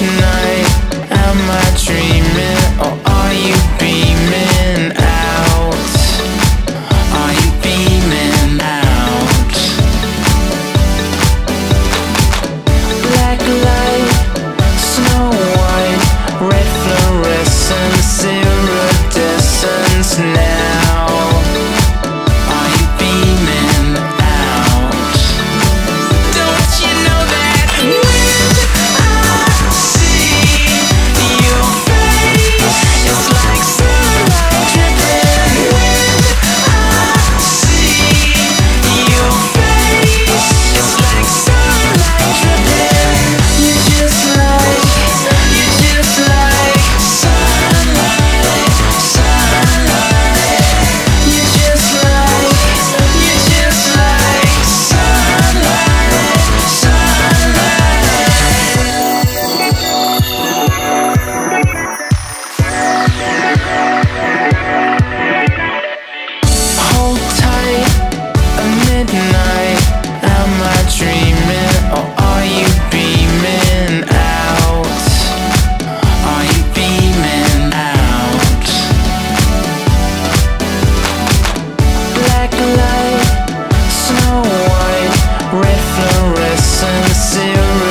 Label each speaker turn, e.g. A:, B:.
A: dreams mirror.